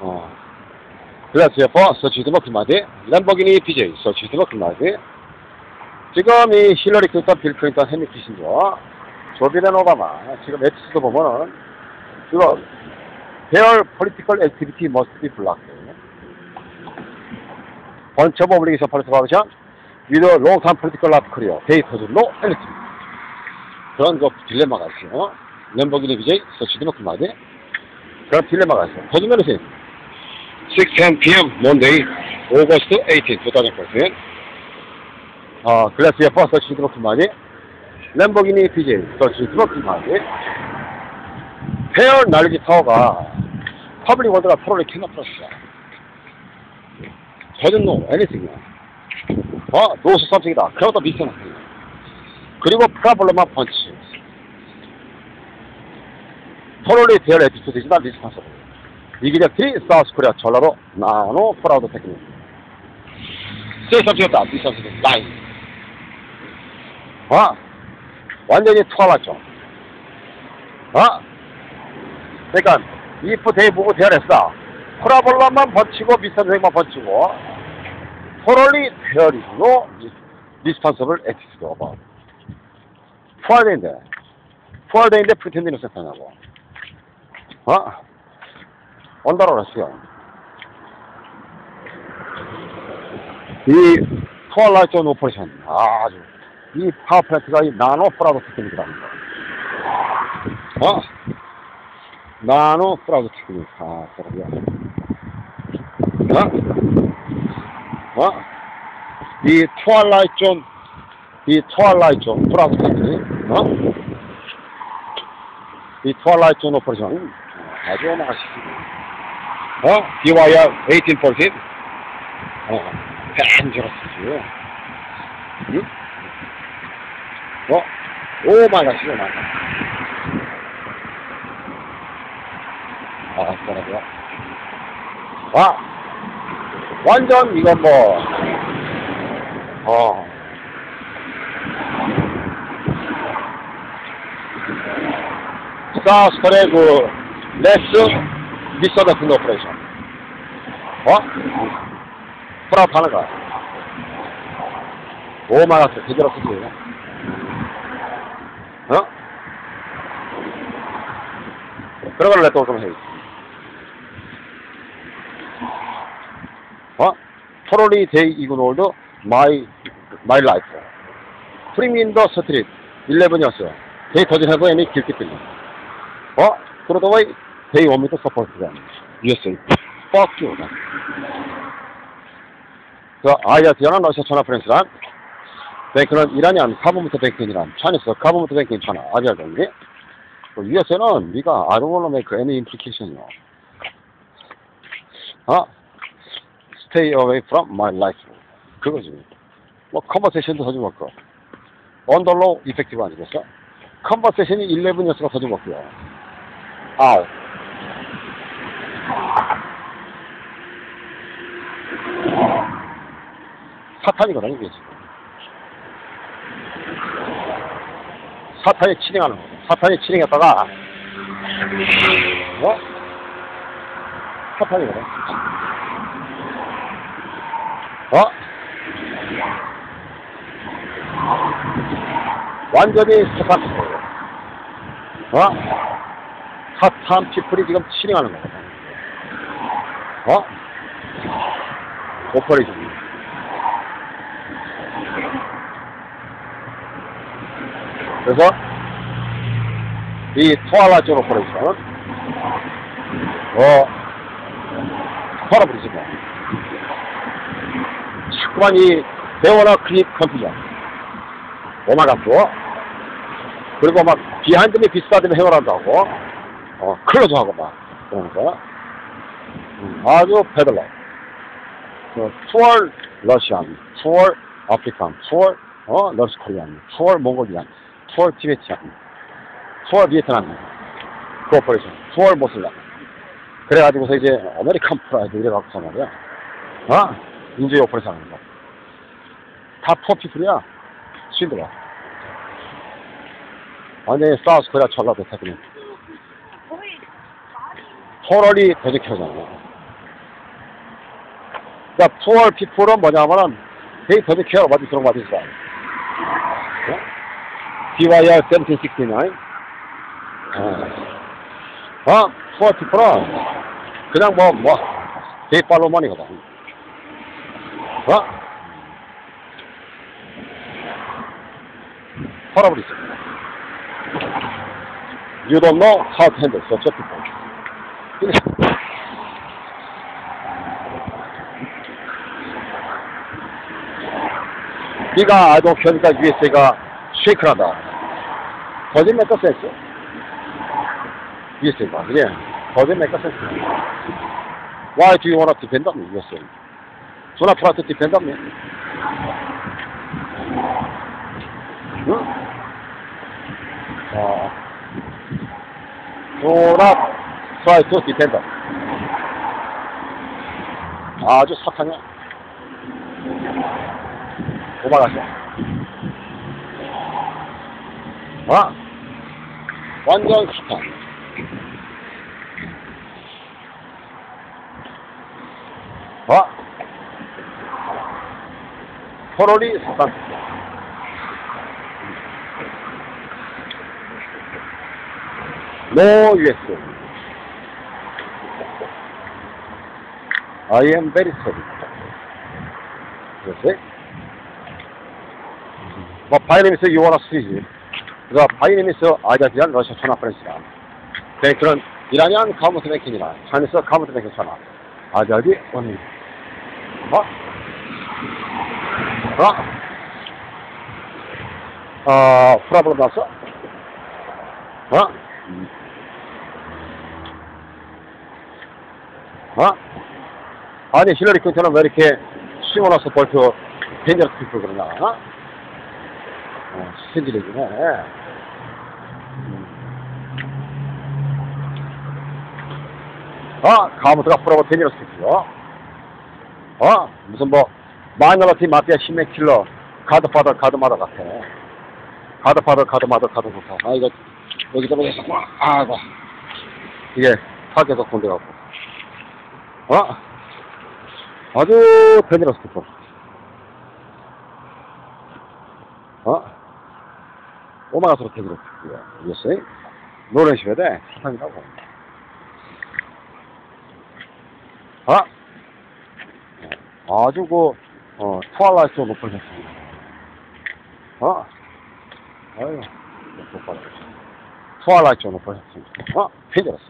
어. Grazie for società climatic. 램보기니 BJ società climatic. 지금 이 힐러리 클린턴, 빌 클린턴, 헨리 키신저, 조 비덴 오바마, 지금 에티스도 보면은, must be blocked. bunch of obligation political action with a long-term political life career. They pose no elective. 그런 그 딜레마가 있어요. 램보기니 BJ società climatic. 그런 딜레마가 있어요. 보시면 은 6:10 p.m. Monday, August 18, 2014. 어, 글라스의 버스 마디, 램보기니 PJ, 마디, 페어 날리기 타워가 퍼블릭 월드가 프로를 캐나 플러스야. 저는 노, 애니싱이야. 어, 노스 썸씽이다. 그것도 미스나. 그리고 프라블러만 펀치. 토롤리 대열 에피소드지만 리스판서. 이기력들이 사우스 코리아 전라로 나노 프라우드 테크닉. 세상이었다. 미스판서 라인. 어? 완전히 투하왔죠. 어? 그러니까 이프 대보고 대열했어. 프라볼라만 번치고 비싼 생만 번치고 토럴리 페어리로 리스판서블 에티스드 오버. 푸알데인데 푸알데인데 프리텐디노 세타냐고. 어? 언더러스요. 이 투알라이트 온 오퍼레이션 아주 이 파워플랜트가 이 나노 프라우드 테크닉이라는 거. 어? 나노 프라우드 테크닉. 아, 그러고요. 어? 어? 이존 프라우드 테크닉. 어? 이 트와일라이트 존 오퍼레이션 아주 맛있습니다. 어? BYR 1840. 어, 벤저러스지. 응? 어? 오 마이 갓, 오 마이 갓. 아, 뭐라고요? 와! 완전 이건 뭐, 어. 사우스코리아 그, 레스 미서 같은 오퍼레이션. 어? 프라우트 하는 거야. 오 마이 갓, 제대로 쓰지. 어? 그런 걸 내또 좀 해. 어? 토롤리 데이 이군 올드 마이 마이 라이프. 프리민 더 스트릿 11이었어요. 데이 터진 해보 애니 길티 필리. 어? 그러다 와데 이 원미터 서포트가 USA. Fuck you. 그 아이아 디아나 러시아 천하 프렌스란 뱅크는 이란이안 카브무트 뱅크인이란 차니스 카브무트 뱅크인 차나 아비아 경기 US에는 네가 I don't wanna make any implication이요. 어? Stay away from my life. 그거지. 뭐 컨버세이션도 터지 먹고 언더로 이펙티브 아니겠어? 컨버세이션이 11이었으니까 터지 먹고요. 아우. 사탄이거든 이게 지금. 사탄이 치링하는 거. 사탄이 치링했다가 어? 어? 완전히 사탄 피플이에요. 어? 사탄 피플이 지금 치링하는 거거든. 어? 오퍼레이션. 그래서 이 투알라존 오퍼레이션 어 털어버리지 뭐 자꾸만 이 대원화 클립 컴퓨터 오마가또 그리고 막 비하인드미 비싸다면 해결한다고 어 클로즈 하고 막 그러면서 음, 아주 페들러 그 투얼 러시안 투얼 아프리칸 투얼 어 러시 코리안 투얼 몽골리안 투얼 티베티안 투얼 비에트남 코퍼레이션 투얼 모슬라 그래가지고서 이제 아메리칸 프라이드 이래갖고서 말이야 어? 인제 오퍼레이션 하는 거. 다 포피플이야. 신들아. 완전히 사우스 코리아 전라도 태그는. 토럴이 대적하잖아. The poor people은 뭐냐면은 they don't care about this, what is that. 어? BYR 1769. 어, 어, poor people은 그냥 뭐, 뭐, follow money거든. 어? 헐어버리죠. You don't know how to handle such a people. 네가 알고 그러니까 USA가 쉐이크한다. 거짓 메커 센스? USA가, 그래. 거짓 메커 센스. Why do you want to defend? Do not try to defend them. 응? 어. Do not try to defend them. 아주 사탕이야. 도망갔어. 어? 완전 사탕. 어? 토롤이 사탕. No US. I am very sorry. 그렇지? 뭐, 바이네미스 유원아 스리지. 그래서 바이네미스 아자디안 러시아 천하 프렌스라. 뱅크는 이라니안 차이니스 카운트 뱅킹 천하. 아자디 언니. 어? 어? 어, 프라블럼 났어? 어? 어? 아니, 힐러리 클린턴은 왜 이렇게 시원해서 벌써 덴저러스 피플 그러나? 어? 어, 해. 음. 어, 가무트가 덴저러스 피플요. 어? 무슨 뭐, 마이너리티 마피아 신맥 킬러, 가드파더, 가드마더 같아. 가드파더, 가드마더, 가드부터. 아, 이거, 여기다 보겠어. 아이고. 이게, 타겟에서 건드려갖고. 어? 아주 덴저러스 피플. 어? 오마가스로 태그로 피플이야. 이겼어요? 노래 쉬어야 돼. 사탕이라고. 어? 아주 그, 어, 트와일라이트 높아졌습니다. 어? 아유, 못 받아. 트와일라이트 높아졌습니다. 어? 펜져렸어.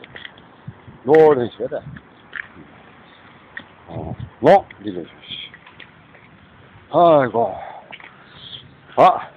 노래 쉬어야 돼. 어, 뭐? 씨. 아이고. 아,